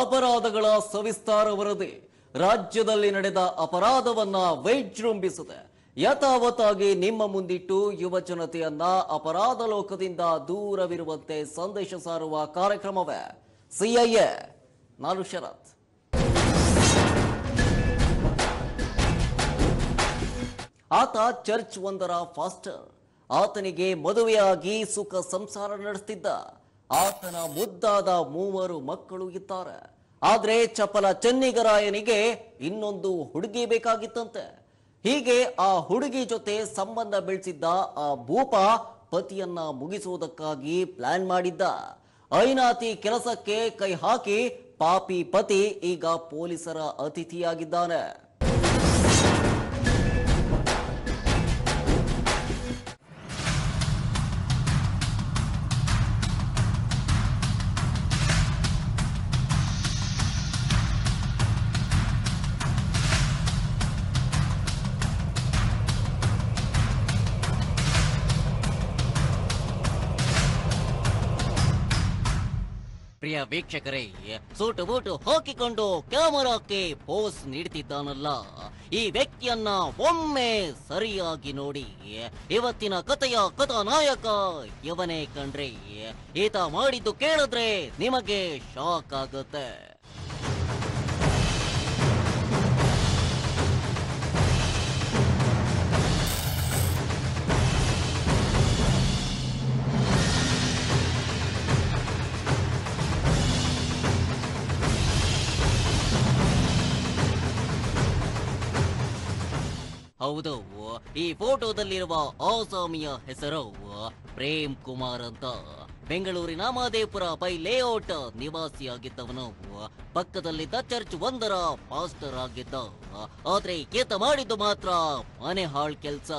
ಅಪರಾಧಗಳ ಸವಿಸ್ತಾರ ವರದಿ. ರಾಜ್ಯದಲ್ಲಿ ನಡೆದ ಅಪರಾಧವನ್ನ ವೈಜೃಂಭಿಸಿದೆ. ಯಥಾವತ್ತಾಗಿ ನಿಮ್ಮ ಮುಂದಿಟ್ಟು ಯುವ ಜನತೆಯನ್ನ ಅಪರಾಧ ಲೋಕದಿಂದ ದೂರವಿರುವಂತೆ ಸಂದೇಶ ಸಾರುವ ಕಾರ್ಯಕ್ರಮವೇ ಸಿಐಎ. ನಾನು ಶರತ್. ಆತ ಚರ್ಚ್ ಒಂದರ ಫಾಸ್ಟರ್. ಆತನಿಗೆ ಮದುವೆಯಾಗಿ ಸುಖ ಸಂಸಾರ ನಡೆಸ್ತಿದ್ದ. ಆತನ ಮುದ್ದಾದ ಮೂವರು ಮಕ್ಕಳು ಇದ್ದಾರೆ. ಆದ್ರೆ ಚಪಲ ಚೆನ್ನಿಗರಾಯನಿಗೆ ಇನ್ನೊಂದು ಹುಡುಗಿ ಬೇಕಾಗಿತ್ತಂತೆ. ಹೀಗೆ ಆ ಹುಡುಗಿ ಜೊತೆ ಸಂಬಂಧ ಬೆಳೆಸಿದ್ದ ಆ ಭೂಪ ಪತಿಯನ್ನ ಮುಗಿಸುವುದಕ್ಕಾಗಿ ಪ್ಲಾನ್ ಮಾಡಿದ್ದ. ಐನಾತಿ ಕೆಲಸಕ್ಕೆ ಕೈ ಹಾಕಿ ಪಾಪಿ ಪತಿ ಈಗ ಪೊಲೀಸರ ಅತಿಥಿಯಾಗಿದ್ದಾನೆ. ಪ್ರಿಯ ವೀಕ್ಷಕರೇ, ಸೂಟು ಬೂಟು ಹಾಕಿಕೊಂಡು ಕ್ಯಾಮರಾಕ್ಕೆ ಪೋಸ್ ನೀಡುತ್ತಿದ್ದಾನಲ್ಲ ಈ ವ್ಯಕ್ತಿಯನ್ನ ಒಮ್ಮೆ ಸರಿಯಾಗಿ ನೋಡಿ, ಇವತ್ತಿನ ಕಥೆಯ ಕಥಾನಾಯಕ ಇವನೇ ಕಣ್ರಿ ಈತ ಮಾಡಿದ್ದು ಕೇಳಿದ್ರೆ ನಿಮಗೆ ಶಾಕ್ ಆಗುತ್ತೆ. ಹೌದು. ಈ ಫೋಟೋದಲ್ಲಿರುವ ಆಸಾಮಿಯ ಹೆಸರು ಪ್ರೇಮ್ ಕುಮಾರ್ ಅಂತ. ಬೆಂಗಳೂರಿನ ಮಾದೇಪುರ ಬೈ ಲೇಔಟ್ ನಿವಾಸಿಯಾಗಿದ್ದವನು. ಪಕ್ಕದಲ್ಲಿದ್ದ ಚರ್ಚ್ ಒಂದರ ಪಾಸ್ಟರ್ ಆಗಿದ್ದ. ಆದ್ರೆ ಈತ ಮಾಡಿದ್ದು ಮಾತ್ರ ಮನೆ ಹಾಳ್ ಕೆಲ್ಸ.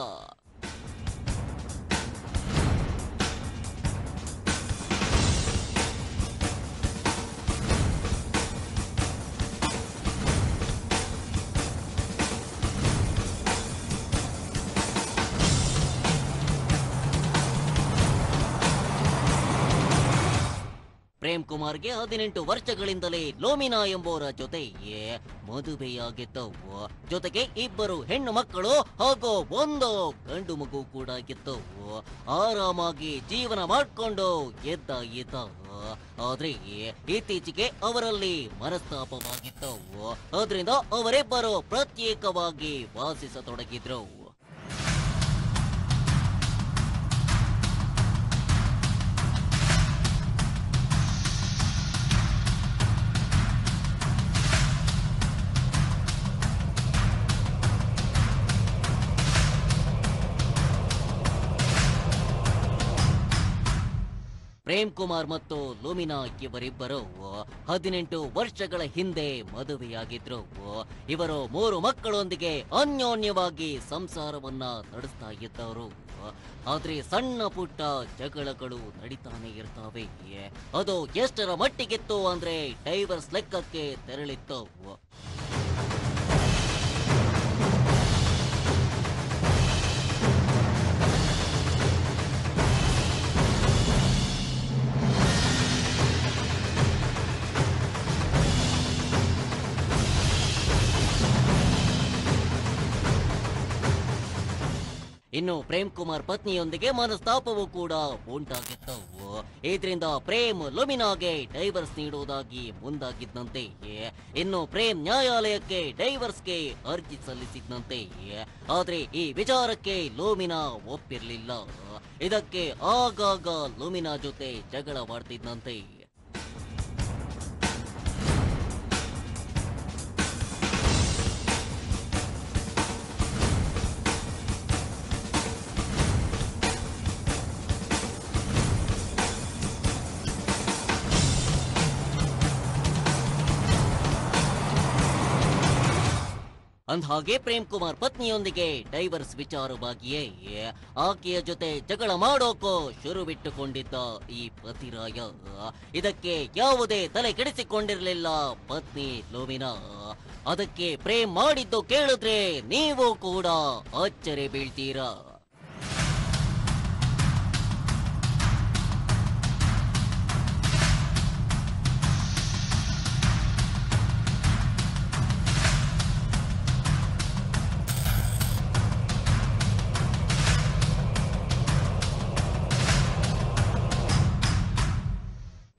ಪ್ರೇಮ್ ಕುಮಾರ್ಗೆ ಹದಿನೆಂಟು ವರ್ಷಗಳಿಂದಲೇ ಲೋಮಿನಾ ಎಂಬುವರ ಜೊತೆ ಮದುವೆಯಾಗಿದ್ದವು. ಜೊತೆಗೆ ಇಬ್ಬರು ಹೆಣ್ಣು ಮಕ್ಕಳು ಹಾಗೂ ಒಂದು ಗಂಡು ಮಗು ಕೂಡ ಇದ್ದವು ಆರಾಮಾಗಿ ಜೀವನ ಮಾಡಿಕೊಂಡು ಎದ್ದ ಈತ. ಆದ್ರೆ ಇತ್ತೀಚೆಗೆ ಅವರಲ್ಲಿ ಮನಸ್ತಾಪವಾಗಿದ್ದವು. ಅದರಿಂದ ಅವರಿಬ್ಬರು ಪ್ರತ್ಯೇಕವಾಗಿ ವಾಸಿಸತೊಡಗಿದ್ರು. ಪ್ರೇಮ್ ಕುಮಾರ್ ಮತ್ತು ಲೂಮಿನಾ ಇವರಿಬ್ಬರು ಹದಿನೆಂಟು ವರ್ಷಗಳ ಹಿಂದೆ ಮದುವೆಯಾಗಿದ್ರು. ಇವರು ಮೂರು ಮಕ್ಕಳೊಂದಿಗೆ ಅನ್ಯೋನ್ಯವಾಗಿ ಸಂಸಾರವನ್ನ ನಡೆಸ್ತಾ ಇದ್ದವರು. ಆದ್ರೆ ಸಣ್ಣ ಪುಟ್ಟ ಜಗಳಗಳು ನಡೀತಾನೆ ಇರ್ತಾವೆ. ಅದು ಎಷ್ಟರ ಮಟ್ಟಿಗಿತ್ತು ಅಂದ್ರೆ ಡೈವರ್ಸ್ ಲೆಕ್ಕಕ್ಕೆ ತೆರಳಿತ್ತು. ಇನ್ನು ಪ್ರೇಮ್ ಕುಮಾರ್ ಪತ್ನಿಯೊಂದಿಗೆ ಮನಸ್ತಾಪವೂ ಕೂಡ ಉಂಟಾಗಿತ್ತು ಇದರಿಂದ ಪ್ರೇಮ್ ಲುಮಿನಾಗೆ ಡೈವರ್ಸ್ ನೀಡುವುದಾಗಿ ಮುಂದಾಗಿದ್ದಂತೆ ಇನ್ನು ಪ್ರೇಮ್ ನ್ಯಾಯಾಲಯಕ್ಕೆ ಡೈವರ್ಸ್ಗೆ ಅರ್ಜಿ ಸಲ್ಲಿಸಿದ್ದಂತೆ ಆದ್ರೆ ಈ ವಿಚಾರಕ್ಕೆ ಲೋಮಿನಾ ಒಪ್ಪಿರ್ಲಿಲ್ಲ. ಇದಕ್ಕೆ ಆಗಾಗ ಲುಮಿನಾ ಜೊತೆ ಜಗಳವಾಡ್ತಿದ್ದಂತೆ ಅಂದ್ಹಾಗೆ ಪ್ರೇಮ್ ಕುಮಾರ್ ಪತ್ನಿಯೊಂದಿಗೆ ಡೈವರ್ಸ್ ವಿಚಾರವಾಗಿಯೇ ಆಕೆಯ ಜೊತೆ ಜಗಳ ಮಾಡೋಕೋ ಶುರು ಬಿಟ್ಟುಕೊಂಡಿದ್ದ ಈ ಪತಿರಾಯ. ಇದಕ್ಕೆ ಯಾವುದೇ ತಲೆ ಕೆಡಿಸಿಕೊಂಡಿರಲಿಲ್ಲ ಪತ್ನಿ ಲೋಮಿನಾ. ಅದಕ್ಕೆ ಪ್ರೇಮ್ ಮಾಡಿದ್ದು ಕೇಳಿದ್ರೆ ನೀವು ಕೂಡ ಅಚ್ಚರಿ ಬೀಳ್ತೀರಾ.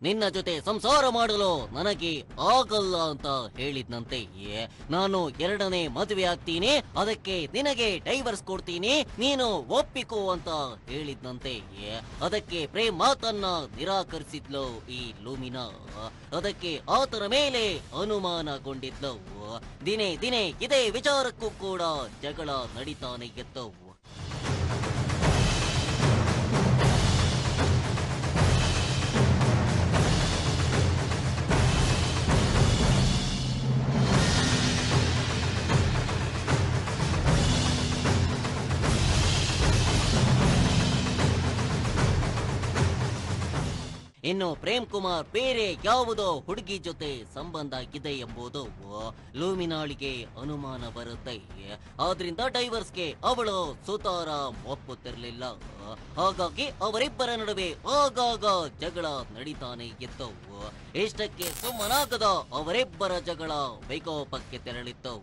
ನಿನ್ನ ಜೊತೆ ಸಂಸಾರ ಮಾಡಲು ನನಗೆ ಆಗಲ್ಲ ಅಂತ ಹೇಳಿದ್ನಂತೆ. ನಾನು ಎರಡನೇ ಮದುವೆ ಆಗ್ತೀನಿ, ಅದಕ್ಕೆ ನಿನಗೆ ಡೈವರ್ಸ್ ಕೊಡ್ತೀನಿ, ನೀನು ಒಪ್ಪಿಕೋ ಅಂತ ಹೇಳಿದ್ನಂತೆ. ಅದಕ್ಕೆ ಪ್ರೇಮ್ ಮಾತನ್ನ ನಿರಾಕರಿಸಿದ್ಲು ಈ ಲೂಮಿನಾ. ಅದಕ್ಕೆ ಆತನ ಮೇಲೆ ಅನುಮಾನಗೊಂಡಿದ್ಲು. ದಿನೇ ದಿನೇ ಇದೇ ವಿಚಾರಕ್ಕೂ ಕೂಡ ಜಗಳ ನಡೀತಾನೆ ಇದ್ದವು ಇನ್ನು ಪ್ರೇಮ್ ಕುಮಾರ್ ಬೇರೆ ಯಾವುದೋ ಹುಡುಗಿ ಜೊತೆ ಸಂಬಂಧ ಇದೆ ಎಂಬುದು ಲೂಮಿನಾಳಿಗೆ ಅನುಮಾನ ಬರುತ್ತೆ. ಆದ್ರಿಂದ ಡೈವರ್ಸ್ಗೆ ಅವಳು ಸುತಾರ ಒಪ್ಪುತ್ತಿರಲಿಲ್ಲ. ಹಾಗಾಗಿ ಅವರಿಬ್ಬರ ನಡುವೆ ಆಗಾಗ ಜಗಳ ನಡೀತಾನೆ ಇದ್ದವು ಇಷ್ಟಕ್ಕೆ ಸುಮ್ಮನಾಗದ ಅವರಿಬ್ಬರ ಜಗಳ ವೈಕೋಪಕ್ಕೆ ತೆರಳಿತ್ತು.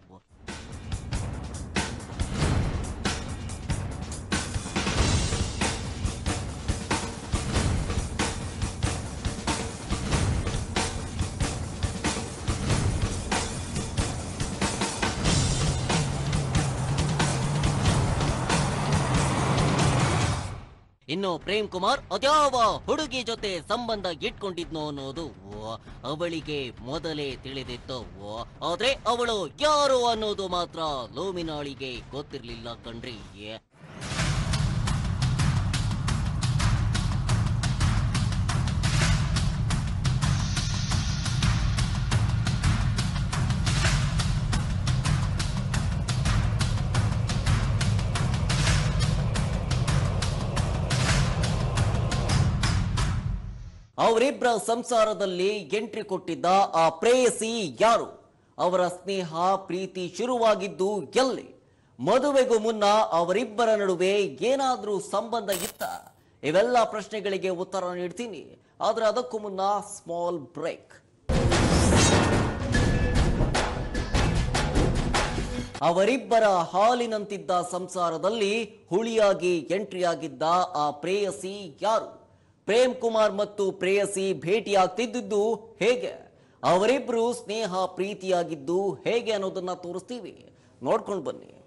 ಇನ್ನು ಪ್ರೇಮ್ ಕುಮಾರ್ ಅದ್ಯಾವ ಹುಡುಗಿ ಜೊತೆ ಸಂಬಂಧ ಇಟ್ಕೊಂಡಿದ್ನೋ ಅನ್ನೋದು ಅವಳಿಗೆ ಮೊದಲೇ ತಿಳಿದಿತ್ತು ಆದ್ರೆ ಅವಳು ಯಾರು ಅನ್ನೋದು ಮಾತ್ರ ಲೋಮಿನಾಳಿಗೆ ಗೊತ್ತಿರ್ಲಿಲ್ಲ ಕಣ್ರಿ. ಅವರಿಬ್ಬರ ಸಂಸಾರದಲ್ಲಿ ಎಂಟ್ರಿ ಕೊಟ್ಟಿದ್ದ ಆ ಪ್ರೇಯಸಿ ಯಾರು? ಅವರ ಸ್ನೇಹ, ಪ್ರೀತಿ ಶುರುವಾಗಿದ್ದು ಎಲ್ಲಿ? ಮದುವೆಗೂ ಮುನ್ನ ಅವರಿಬ್ಬರ ನಡುವೆ ಏನಾದರೂ ಸಂಬಂಧ ಇತ್ತ? ಇವೆಲ್ಲ ಪ್ರಶ್ನೆಗಳಿಗೆ ಉತ್ತರ ನೀಡ್ತೀನಿ. ಆದ್ರೆ ಅದಕ್ಕೂ ಮುನ್ನ ಸ್ಮಾಲ್ ಬ್ರೇಕ್ ಅವರಿಬ್ಬರ ಹಾಲಿನಂತಿದ್ದ ಸಂಸಾರದಲ್ಲಿ ಹುಳಿಯಾಗಿ ಎಂಟ್ರಿಯಾಗಿದ್ದ ಆ ಪ್ರೇಯಸಿ ಯಾರು? ಪ್ರೇಮ್ ಕುಮಾರ್ ಮತ್ತು ಪ್ರೇಯಸಿ ಭೇಟಿಯಾಗ್ತಿದ್ದುದು ಹೇಗೆ? ಅವರಿಬ್ರು ಸ್ನೇಹ ಪ್ರೀತಿಯಾಗಿದ್ದು ಹೇಗೆ ಅನ್ನೋದನ್ನ ತೋರಿಸ್ತೀವಿ. ನೋಡ್ಕೊಂಡು ಬನ್ನಿ.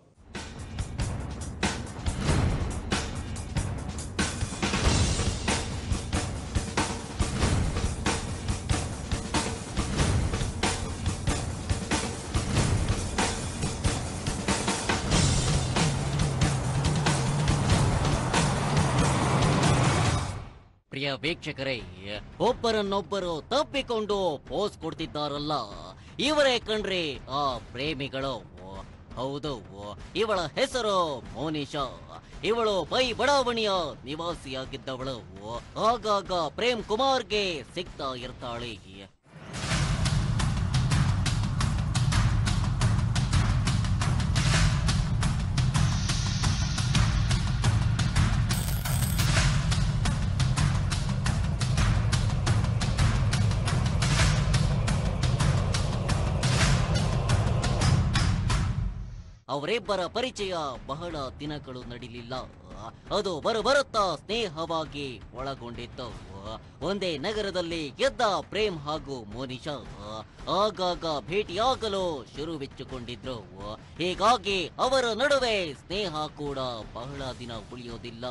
ವೀಕ್ಷಕರೇ, ಒಬ್ಬರನ್ನೊಬ್ಬರು ತಪ್ಪಿಕೊಂಡು ಪೋಸ್ ಕೊಡ್ತಿದ್ದಾರಲ್ಲ, ಇವರೇ ಕಣ್ರಿ ಆ ಪ್ರೇಮಿಗಳು. ಹೌದು, ಇವಳ ಹೆಸರು ಮೋನಿಶಾ ಇವಳು ಬೈ ಬಡಾವಣೆಯ ನಿವಾಸಿಯಾಗಿದ್ದವಳು. ಆಗಾಗ ಪ್ರೇಮ್ ಕುಮಾರ್ಗೆ ಸಿಗ್ತಾ ಇರ್ತಾಳೆ. ಅವರಿಬ್ಬರ ಪರಿಚಯ ಬಹಳ ದಿನಗಳು ನಡಿಲಿಲ್ಲ. ಅದು ಬರುತ್ತಾ ಸ್ನೇಹವಾಗಿ ಒಳಗೊಂಡಿತ್ತು. ಒಂದೇ ನಗರದಲ್ಲಿ ಗೆದ್ದ ಪ್ರೇಮ್ ಹಾಗೂ ಮೋನಿಶಾ ಆಗಾಗ ಭೇಟಿಯಾಗಲು ಶುರುವೆಚ್ಚುಕೊಂಡಿದ್ರು. ಹೀಗಾಗಿ ಅವರ ನಡುವೆ ಸ್ನೇಹ ಕೂಡ ಬಹಳ ದಿನ ಉಳಿಯೋದಿಲ್ಲ.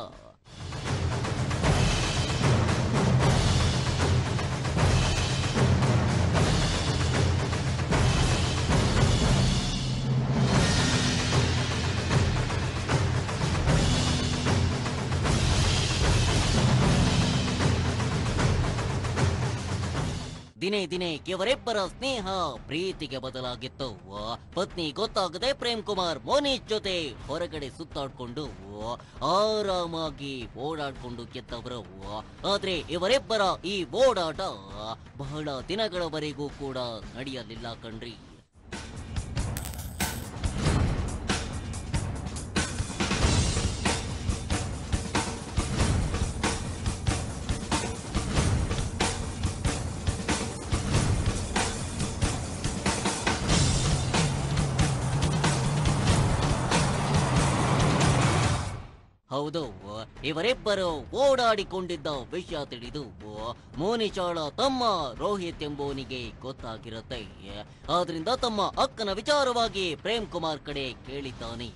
ದಿನೇ ದಿನೇ ಇವರಿಬ್ಬರ ಸ್ನೇಹ ಪ್ರೀತಿಗೆ ಬದಲಾಗಿತ್ತು. ಪತ್ನಿ ಗೊತ್ತಾಗದೆ ಪ್ರೇಮ್ ಕುಮಾರ್ ಮೋನೀಶ್ ಜೊತೆ ಹೊರಗಡೆ ಸುತ್ತಾಡ್ಕೊಂಡು, ಆರಾಮಾಗಿ ಓಡಾಡ್ಕೊಂಡು ಗೆದ್ದವರು. ಆದ್ರೆ ಇವರಿಬ್ಬರ ಈ ಓಡಾಟ ಬಹಳ ದಿನಗಳವರೆಗೂ ಕೂಡ ನಡೆಯಲಿಲ್ಲ ಕಣ್ರಿ. ಇವರಿಬ್ಬರು ಓಡಾಡಿಕೊಂಡಿದ್ದ ವಿಷಯ ತಿಳಿದು ಮೋನಿಶಾಳ ತಮ್ಮ ರೋಹಿತ್ ಎಂಬುವನಿಗೆ ಗೊತ್ತಾಗಿರುತ್ತೆ. ಆದ್ರಿಂದ ತಮ್ಮ ಅಕ್ಕನ ವಿಚಾರವಾಗಿ ಪ್ರೇಮ್ ಕುಮಾರ್ ಕಡೆ ಕೇಳಿದ್ದಾನೆ.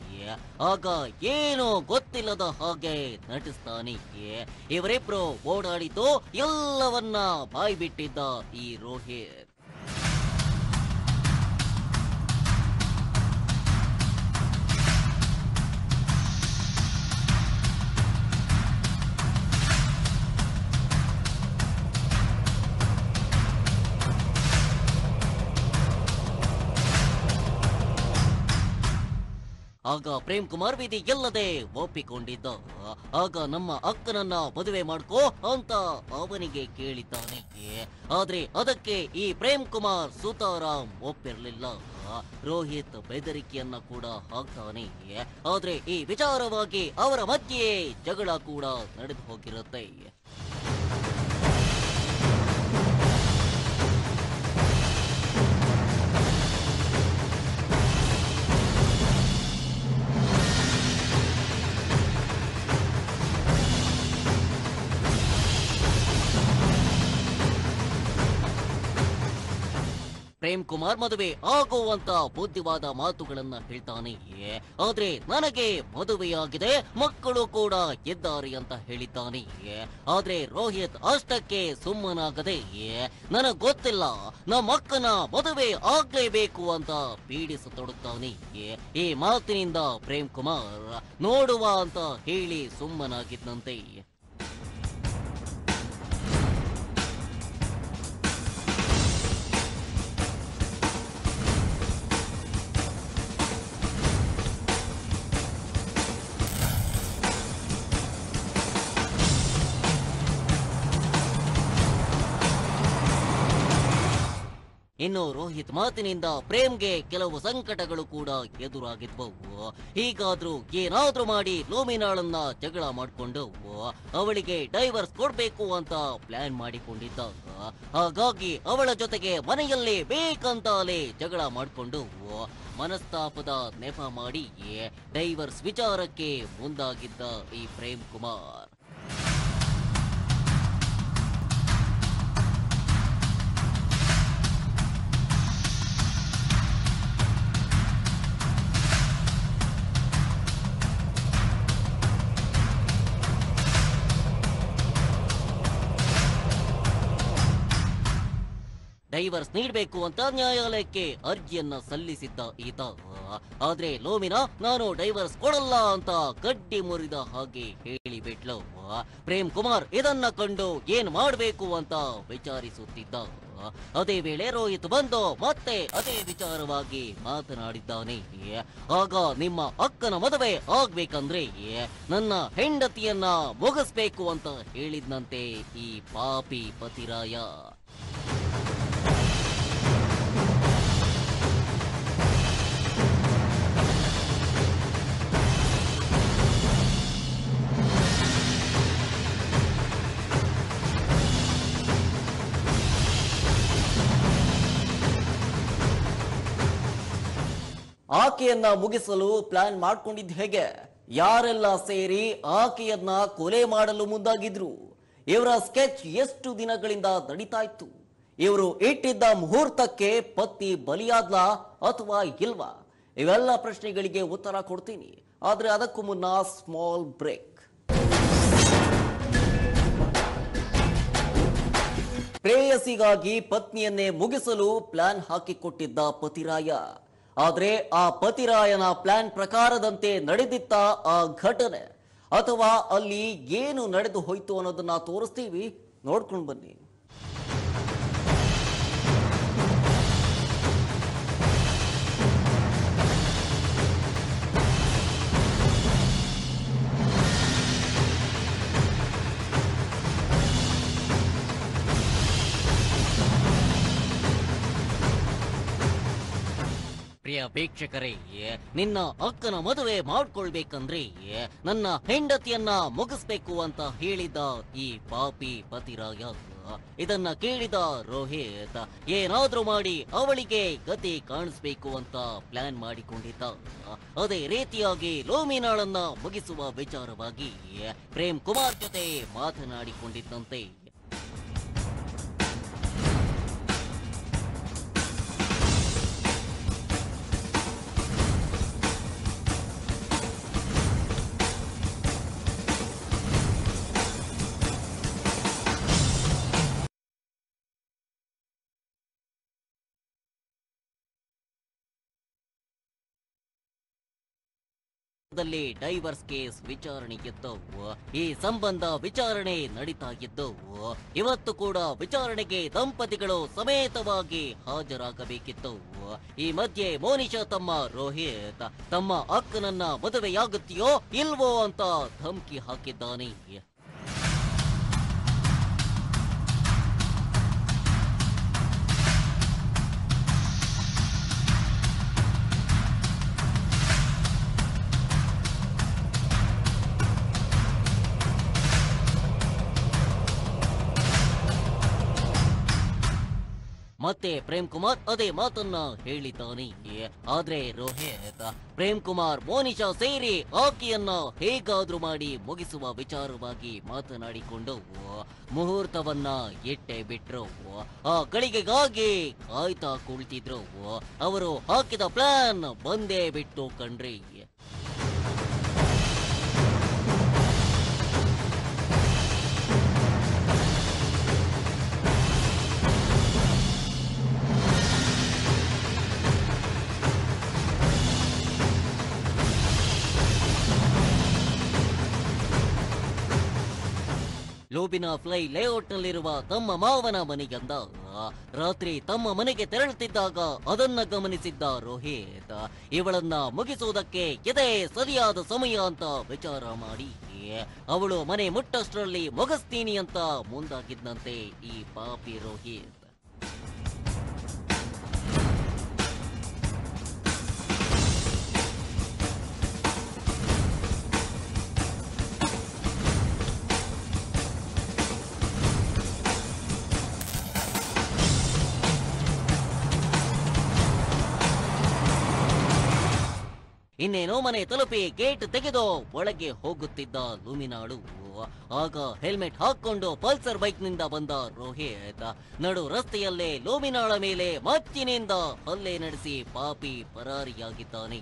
ಆಗ ಏನು ಗೊತ್ತಿಲ್ಲದ ಹಾಗೆ ನಟಿಸ್ತಾನೆ. ಇವರಿಬ್ರು ಓಡಾಡಿದ್ದು ಎಲ್ಲವನ್ನ ಬಾಯ್ಬಿಟ್ಟಿದ್ದ ಈ ರೋಹಿತ್. ಆಗ ಪ್ರೇಮ್ ಕುಮಾರ್ ವಿಧಿ ಎಲ್ಲದೆ ಒಪ್ಪಿಕೊಂಡಿದ್ದ. ಆಗ ನಮ್ಮ ಅಕ್ಕನನ್ನ ಮದುವೆ ಮಾಡ್ಕೋ ಅಂತ ಅವನಿಗೆ ಕೇಳಿದ್ದಾನೆ. ಆದ್ರೆ ಅದಕ್ಕೆ ಈ ಪ್ರೇಮ್ ಕುಮಾರ್ ಸುತಾರಾಮ್ ಒಪ್ಪಿರ್ಲಿಲ್ಲ. ರೋಹಿತ್ ಬೆದರಿಕೆಯನ್ನ ಕೂಡ ಹಾಕ್ತಾನೆ. ಆದ್ರೆ ಈ ವಿಚಾರವಾಗಿ ಅವರ ಮಧ್ಯೆ ಜಗಳ ಕೂಡ ನಡೆದು ಹೋಗಿರುತ್ತೆ. ಪ್ರೇಮ್ ಕುಮಾರ್ ಮದುವೆ ಆಗುವಂತ ಬುದ್ಧಿವಾದ ಮಾತುಗಳನ್ನ ಹೇಳ್ತಾನೆ. ಆದ್ರೆ ನನಗೆ ಮದುವೆಯಾಗಿದೆ, ಮಕ್ಕಳು ಕೂಡ ಇದ್ದಾರೆ ಅಂತ ಹೇಳಿದ್ದಾನೆ. ಆದ್ರೆ ರೋಹಿತ್ ಅಷ್ಟಕ್ಕೆ ಸುಮ್ಮನಾಗದೆ ನನಗ್ ಗೊತ್ತಿಲ್ಲ, ನಮ್ಮ ಅಕ್ಕನ ಮದುವೆ ಆಗ್ಲೇಬೇಕು ಅಂತ ಪೀಡಿಸತೊಡುತ್ತಾನೆ ಈ ಮಾತಿನಿಂದ ಪ್ರೇಮ್ ಕುಮಾರ್ ನೋಡುವ ಅಂತ ಹೇಳಿ ಸುಮ್ಮನಾಗಿದ್ದಂತೆ ಇನ್ನು ರೋಹಿತ್ ಮಾತಿನಿಂದ ಪ್ರೇಮ್ಗೆ ಕೆಲವು ಸಂಕಟಗಳು ಕೂಡ ಎದುರಾಗಿದ್ವವು ಹೀಗಾದ್ರೂ ಏನಾದ್ರೂ ಮಾಡಿ ಲೋಮಿನಾಳನ್ನ ಜಗಳ ಮಾಡ್ಕೊಂಡು ಅವಳಿಗೆ ಡೈವರ್ಸ್ ಕೊಡ್ಬೇಕು ಅಂತ ಪ್ಲಾನ್ ಮಾಡಿಕೊಂಡಿದ್ದ ಹಾಗಾಗಿ ಅವಳ ಜೊತೆಗೆ ಮನೆಯಲ್ಲಿ ಬೇಕಂತಲೇ ಜಗಳ ಮಾಡ್ಕೊಂಡು ಮನಸ್ತಾಪದ ನೆಪ ಮಾಡಿ ಡೈವರ್ಸ್ ವಿಚಾರಕ್ಕೆ ಮುಂದಾಗಿದ್ದ ಈ ಪ್ರೇಮ್ ಕುಮಾರ್ ಡೈವರ್ಸ್ ನೀಡಬೇಕು ಅಂತ ನ್ಯಾಯಾಲಯಕ್ಕೆ ಅರ್ಜಿಯನ್ನ ಸಲ್ಲಿಸಿದ್ದ ಈತ. ಆದ್ರೆ ಲೋಮಿನಾ, ನಾನು ಡೈವರ್ಸ್ ಕೊಡಲ್ಲ ಅಂತ ಗಡ್ಡಿ ಮುರಿದ ಹಾಗೆ ಹೇಳಿಬಿಟ್ಲು ಪ್ರೇಮ್ ಕುಮಾರ್, ಇದನ್ನ ಕಂಡು ಏನ್ ಮಾಡಬೇಕು ಅಂತ ವಿಚಾರಿಸುತ್ತಿದ್ದ. ಅದೇ ವೇಳೆ ರೋಹಿತ್ ಬಂದು ಮತ್ತೆ ಅದೇ ವಿಚಾರವಾಗಿ ಮಾತನಾಡಿದ್ದಾನೆ. ಆಗ ನಿಮ್ಮ ಅಕ್ಕನ ಮದುವೆ ಆಗ್ಬೇಕಂದ್ರೆ ನನ್ನ ಹೆಂಡತಿಯನ್ನ ಮುಗಿಸ್ಬೇಕು ಅಂತ ಹೇಳಿದ್ನಂತೆ ಈ ಪಾಪಿ ಪತಿರಾಯ. ಆಕೆಯನ್ನ ಮುಗಿಸಲು ಪ್ಲಾನ್ ಮಾಡ್ಕೊಂಡಿದ್ ಹೇಗೆ? ಯಾರೆಲ್ಲ ಸೇರಿ ಆಕೆಯನ್ನ ಕೊಲೆ ಮಾಡಲು ಮುಂದಾಗಿದ್ರು? ಇವರ ಸ್ಕೆಚ್ ಎಷ್ಟು ದಿನಗಳಿಂದ ನಡೀತಾ ಇತ್ತು? ಇವರು ಇಟ್ಟಿದ್ದ ಮುಹೂರ್ತಕ್ಕೆ ಪತ್ನಿ ಬಲಿಯಾದ್ಲಾ ಅಥವಾ ಇಲ್ವಾ? ಇವೆಲ್ಲ ಪ್ರಶ್ನೆಗಳಿಗೆ ಉತ್ತರ ಕೊಡ್ತೀನಿ. ಆದ್ರೆ ಅದಕ್ಕೂ ಮುನ್ನ ಸ್ಮಾಲ್ ಬ್ರೇಕ್ ಪ್ರೇಯಸಿಗಾಗಿ ಪತ್ನಿಯನ್ನೇ ಮುಗಿಸಲು ಪ್ಲಾನ್ ಹಾಕಿಕೊಟ್ಟಿದ್ದ ಪತಿರಾಯ. ಆದ್ರೆ ಆ ಪತಿರಾಯನ ಪ್ಲಾನ್ ಪ್ರಕಾರದಂತೆ ನಡೆದಿತ್ತ ಆ ಘಟನೆ. ಅಥವಾ ಅಲ್ಲಿ ಏನು ನಡೆದು ಹೋಯ್ತು ಅನ್ನೋದನ್ನ ತೋರಿಸ್ತೀವಿ. ನೋಡ್ಕೊಂಡು ಬನ್ನಿ. ಪ್ರಿಯ ವೀಕ್ಷಕರೇ, ನಿನ್ನ ಅಕ್ಕನ ಮದುವೆ ಮಾಡ್ಕೊಳ್ಬೇಕಂದ್ರೆ ನನ್ನ ಹೆಂಡತಿಯನ್ನ ಮುಗಿಸ್ಬೇಕು ಅಂತ ಹೇಳಿದ ಈ ಪಾಪಿ ಪತಿರಾಯ. ಇದನ್ನ ಕೇಳಿದ ರೋಹಿತ್, ಏನಾದ್ರೂ ಮಾಡಿ ಅವಳಿಗೆ ಗತಿ ಕಾಣಿಸ್ಬೇಕು ಅಂತ ಪ್ಲಾನ್ ಮಾಡಿಕೊಂಡಿದ್ದ. ಅದೇ ರೀತಿಯಾಗಿ ಲೋಮಿನಾಳನ್ನ ಮುಗಿಸುವ ವಿಚಾರವಾಗಿ ಪ್ರೇಮ್ ಕುಮಾರ್ ಜೊತೆ ಮಾತನಾಡಿಕೊಂಡಿದ್ದಂತೆ ಡೈವರ್ಸ್ ಕೇಸ್ ವಿಚಾರಣೆ ಇದ್ದವು. ಈ ಸಂಬಂಧ ವಿಚಾರಣೆ ನಡೀತಾ ಇದ್ದವು ಇವತ್ತು ಕೂಡ ವಿಚಾರಣೆಗೆ ದಂಪತಿಗಳು ಸಮೇತವಾಗಿ ಹಾಜರಾಗಬೇಕಿತ್ತು ಈ ಮಧ್ಯೆ ಮೋನಿಶಾ ತಮ್ಮ ರೋಹಿತ್, ತಮ್ಮ ಅಕ್ಕನನ್ನ ಮದುವೆಯಾಗುತ್ತೀಯೋ ಇಲ್ವೋ ಅಂತ ಧಮಕಿ ಹಾಕಿದ್ದಾನೆ. ಮತ್ತೆ ಪ್ರೇಮ್ ಕುಮಾರ್ ಅದೇ ಮಾತನ್ನ ಹೇಳಿದ್ದಾನೆ. ಆದ್ರೆ ರೋಹಿತ್ ಪ್ರೇಮ್ ಕುಮಾರ್ ಮೋನಿಶಾ ಸೇರಿ ಆಕೆಯನ್ನ ಹೇಗಾದ್ರೂ ಮಾಡಿ ಮುಗಿಸುವ ವಿಚಾರವಾಗಿ ಮಾತನಾಡಿಕೊಂಡು ಮುಹೂರ್ತವನ್ನ ಎಟ್ಟೆ ಬಿಟ್ರು. ಆ ಗಳಿಗೆಗಾಗಿ ಕಾಯ್ತಾ ಕುಳಿತಿದ್ರು. ಅವರು ಹಾಕಿದ ಪ್ಲಾನ್ ಬಂದೇ ಬಿಟ್ಟು ಕಣ್ರಿ. ಲೋಬಿನ ಫ್ಲೈ ಲೇಔಟ್ನಲ್ಲಿರುವ ತಮ್ಮ ಮಾವನ ಮನೆಗೆಂದ ರಾತ್ರಿ ತಮ್ಮ ಮನೆಗೆ ತೆರಳುತ್ತಿದ್ದಾಗ ಅದನ್ನ ಗಮನಿಸಿದ್ದ ರೋಹಿತ್, ಇವಳನ್ನ ಮುಗಿಸುವುದಕ್ಕೆ ಇದೇ ಸರಿಯಾದ ಸಮಯ ಅಂತ ವಿಚಾರ ಮಾಡಿ. ಅವಳು ಮನೆ ಮುಟ್ಟಷ್ಟರಲ್ಲಿ ಮುಗಿಸ್ತೀನಿ ಅಂತ ಮುಂದಾಗಿದ್ದಂತೆ ಈ ಪಾಪಿ ರೋಹಿತ್. ಇನ್ನೇನೋ ಮನೆ ತಲುಪಿ ಗೇಟ್ ತೆಗೆದು ಒಳಗೆ ಹೋಗುತ್ತಿದ್ದ ಲೂಮಿನಾಳು ಆಗ ಹೆಲ್ಮೆಟ್ ಹಾಕೊಂಡು ಪಲ್ಸರ್ ಬೈಕ್ನಿಂದ ಬಂದ ರೋಹಿತ್ ನಡು ರಸ್ತೆಯಲ್ಲೇ ಲೋಮಿನಾಳ ಮೇಲೆ ಮಚ್ಚಿನಿಂದ ಹಲ್ಲೆ ನಡೆಸಿ ಪಾಪಿ ಪರಾರಿಯಾಗಿದ್ದಾನೆ.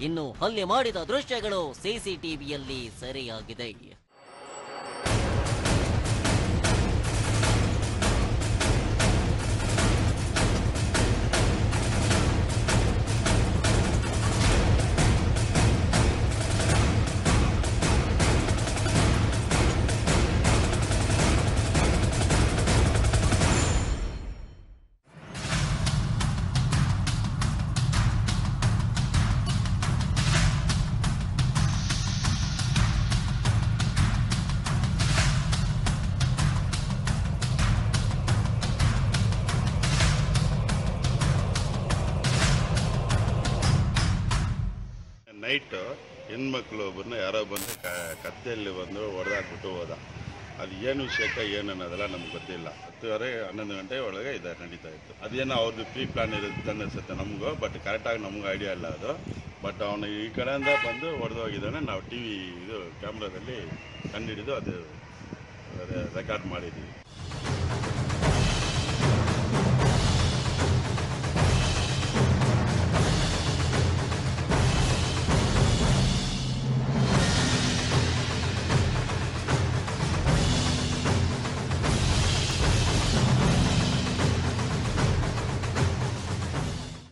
ಇನ್ನು ಹಲ್ಲೆ ಮಾಡಿದ ದೃಶ್ಯಗಳು ಸಿಸಿಟಿವಿಯಲ್ಲಿ ಸೆರೆಯಾಗಿದೆ. ಹೆಣ್ಮಕ್ಳು ಒಬ್ಬರನ್ನ ಯಾರೋ ಬಂದು ಕ ಕತ್ತೆಯಲ್ಲಿ ಬಂದು ಹೊಡೆದಾಕ್ಬಿಟ್ಟು ಹೋದ. ಅದು ಏನು ವಿಷಯಕ್ಕೆ ಏನು ಅನ್ನೋದೆಲ್ಲ ನಮ್ಗೆ ಗೊತ್ತಿಲ್ಲ. ಹತ್ತುವರೆ, ಹನ್ನೊಂದು ಗಂಟೆ ಒಳಗೆ ಇದು ನಡೀತಾ ಇತ್ತು. ಅದೇನೋ ಅವ್ರದ್ದು ಪ್ರೀ ಪ್ಲಾನ್ ಇರುತ್ತೆ ಅನ್ನಿಸುತ್ತೆ ನಮಗೂ, ಬಟ್ ಕರೆಕ್ಟಾಗಿ ನಮ್ಗೆ ಐಡಿಯಾ ಇಲ್ಲ ಅದು. ಬಟ್ ಅವನು ಈ ಕಡೆಯಿಂದ ಬಂದು ಹೊಡೆದೋಗಿದ್ದಾನೆ. ನಾವು ಟಿ ವಿ ಇದು ಕ್ಯಾಮ್ರಾದಲ್ಲಿ ಕಂಡುಹಿಡಿದು ಅದು ರೆಕಾರ್ಡ್ ಮಾಡಿದ್ದೀವಿ.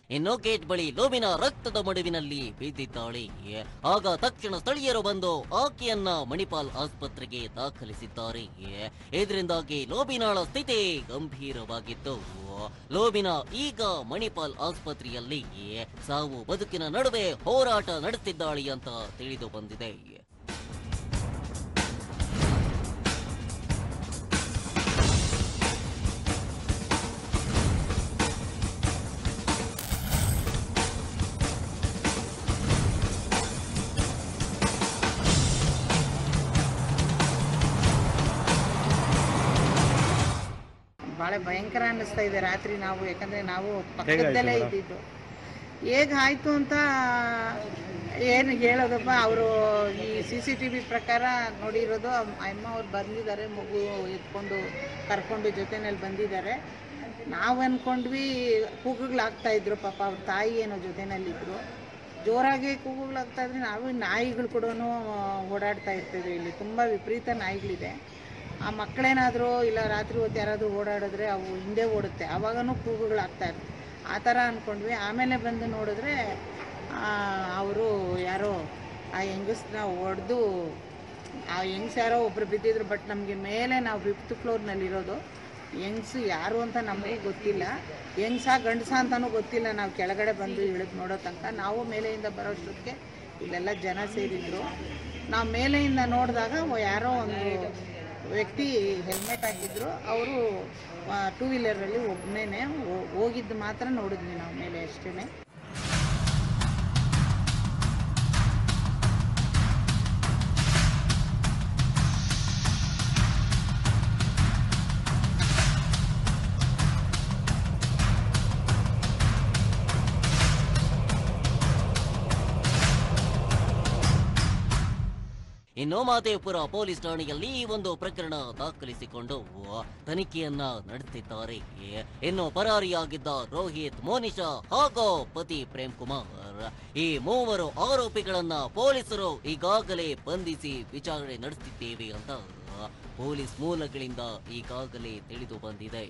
ಇನ್ನು ಗೇಟ್ ಬಳಿ ಲೋಮಿನ ರಕ್ತದ ಮಡುವಿನಲ್ಲಿ ಬಿದ್ದಿದ್ದಾಳೆ ಆಗ ತಕ್ಷಣ ಸ್ಥಳೀಯರು ಬಂದು ಆಕೆಯನ್ನ ಮಣಿಪಾಲ್ ಆಸ್ಪತ್ರೆಗೆ ದಾಖಲಿಸಿದ್ದಾರೆ. ಇದರಿಂದಾಗಿ ಲೋಬಿನಾಳ ಸ್ಥಿತಿ ಗಂಭೀರವಾಗಿತ್ತು. ಲೋಬಿನ ಈಗ ಮಣಿಪಾಲ್ ಆಸ್ಪತ್ರೆಯಲ್ಲಿ ಸಾವು ಬದುಕಿನ ನಡುವೆ ಹೋರಾಟ ನಡೆಸಿದ್ದಾಳೆ ಅಂತ ತಿಳಿದು ಬಂದಿದೆ. ಭಾಳ ಭಯಂಕರ ಅನ್ನಿಸ್ತಾ ಇದೆ ರಾತ್ರಿ ನಾವು ಯಾಕಂದರೆ ನಾವು ಪಕ್ಕದಲ್ಲೇ ಇದ್ದಿದ್ದು. ಹೇಗಾಯಿತು ಅಂತ ಏನು ಹೇಳೋದಪ್ಪ ಅವರು ಈ ಸಿ ಸಿ ಟಿ ವಿ ಪ್ರಕಾರ ನೋಡಿರೋದು ಅಮ್ಮ ಅವ್ರು ಬಂದಿದ್ದಾರೆ ಮಗು ಎತ್ಕೊಂಡು ಕರ್ಕೊಂಡು ಜೊತೆನಲ್ಲಿ ಬಂದಿದ್ದಾರೆ. ನಾವು ಅಂದ್ಕೊಂಡ್ವಿ ಕೂಗುಗಳಾಗ್ತಾ ಇದ್ರು ಪಾಪ ಅವ್ರ ತಾಯಿ ಏನೋ ಜೊತೆನಲ್ಲಿದ್ದರು ಜೋರಾಗಿ ಕೂಗುಗಳಾಗ್ತಾ ಇದ್ರೆ ನಾವು ನಾಯಿಗಳು ಕೂಡ ಓಡಾಡ್ತಾ ಇರ್ತಿದ್ವಿ ಇಲ್ಲಿ. ತುಂಬ ವಿಪರೀತ ನಾಯಿಗಳಿದೆ. ಆ ಮಕ್ಕಳೇನಾದರೂ ಇಲ್ಲ ರಾತ್ರಿ ಹೊತ್ತು ಯಾರಾದರೂ ಓಡಾಡಿದ್ರೆ ಅವು ಹಿಂದೆ ಓಡುತ್ತೆ. ಆವಾಗೂ ಕೂಗುಗಳಾಗ್ತಾ ಇರುತ್ತೆ ಆ ಥರ ಅಂದ್ಕೊಂಡ್ವಿ ಆಮೇಲೆ ಬಂದು ನೋಡಿದ್ರೆ ಅವರು ಯಾರೋ ಆ ಹೆಂಗಸ್ನ ಹೊಡೆದು, ಆ ಹೆಂಗ್ಸ್ ಯಾರೋ ಒಬ್ರು ಬಿದ್ದಿದ್ರು, ಬಟ್ ನಮಗೆ ಮೇಲೆ ನಾವು ಫಿಫ್ತ್ ಫ್ಲೋರ್ನಲ್ಲಿರೋದು ಹೆಂಗ್ಸು ಯಾರು ಅಂತ ನಮಗೆ ಗೊತ್ತಿಲ್ಲ. ಹೆಂಗ್ಸ ಗಂಡಸ ಅಂತಲೂ ಗೊತ್ತಿಲ್ಲ. ನಾವು ಕೆಳಗಡೆ ಬಂದು ಇಳಿದು ನೋಡೋ ತನಕ ನಾವು ಮೇಲೆಯಿಂದ ಬರೋಷ್ಟೊತ್ತಿಗೆ ಇಲ್ಲೆಲ್ಲ ಜನ ಸೇರಿದ್ರು. ನಾವು ಮೇಲೆಯಿಂದ ನೋಡಿದಾಗ ಯಾರೋ ಒಂದು ವ್ಯಕ್ತಿ ಹೆಲ್ಮೆಟ್ ಹಾಕಿದ್ರು ಅವರು ಟೂ ವೀಲರಲ್ಲಿ ಒಬ್ಬನೇ ಹೋಗಿದ್ದು ಮಾತ್ರ ನೋಡಿದ್ವಿ ನಾವು ಮೇಲೆ ಅಷ್ಟೇ ಇನ್ನು ಮಾದೇಪುರ ಪೊಲೀಸ್ ಠಾಣೆಯಲ್ಲಿ ಈ ಒಂದು ಪ್ರಕರಣ ದಾಖಲಿಸಿಕೊಂಡು ತನಿಖೆಯನ್ನ ನಡೆಸಿದ್ದಾರೆ ಇನ್ನು ಪರಾರಿಯಾಗಿದ್ದ ರೋಹಿತ್, ಮೋನಿಶಾ ಹಾಗೂ ಪತಿ ಪ್ರೇಮ್ ಕುಮಾರ್ ಈ ಮೂವರು ಆರೋಪಿಗಳನ್ನ ಪೊಲೀಸರು ಈಗಾಗಲೇ ಬಂಧಿಸಿ ವಿಚಾರಣೆ ನಡೆಸಿದ್ದೇವೆ ಅಂತ ಪೊಲೀಸ್ ಮೂಲಗಳಿಂದ ಈಗಾಗಲೇ ತಿಳಿದು ಬಂದಿದೆ.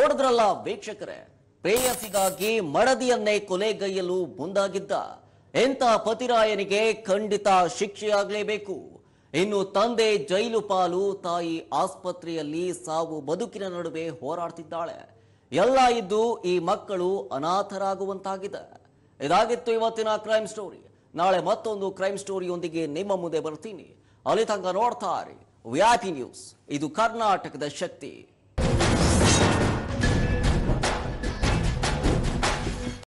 ನೋಡಿದ್ರಲ್ಲ ವೀಕ್ಷಕರೇ, ಪ್ರೇಯಸಿಗಾಗಿ ಮಡದಿಯನ್ನೇ ಕೊಲೆಗೈಯಲು ಮುಂದಾಗಿದ್ದ ಎಂತ ಪತಿರಾಯನಿಗೆ ಖಂಡಿತ ಶಿಕ್ಷೆಯಾಗಲೇಬೇಕು. ಇನ್ನು ತಂದೆ ಜೈಲು ಪಾಲು ತಾಯಿ ಆಸ್ಪತ್ರೆಯಲ್ಲಿ ಸಾವು ಬದುಕಿನ ನಡುವೆ ಹೋರಾಡ್ತಿದ್ದಾಳೆ. ಎಲ್ಲ ಇದ್ದು ಈ ಮಕ್ಕಳು ಅನಾಥರಾಗುವಂತಾಗಿದೆ. ಇದಾಗಿತ್ತು ಇವತ್ತಿನ ಕ್ರೈಮ್ ಸ್ಟೋರಿ. ನಾಳೆ ಮತ್ತೊಂದು ಕ್ರೈಮ್ ಸ್ಟೋರಿಯೊಂದಿಗೆ ನಿಮ್ಮ ಮುಂದೆ ಬರ್ತೀನಿ. ಅಲ್ಲಿ ತನಕ ನೋಡ್ತಾ ಇರಿ. ವ್ಯಾಪಿ ನ್ಯೂಸ್. ಇದು ಕರ್ನಾಟಕದ ಶಕ್ತಿ.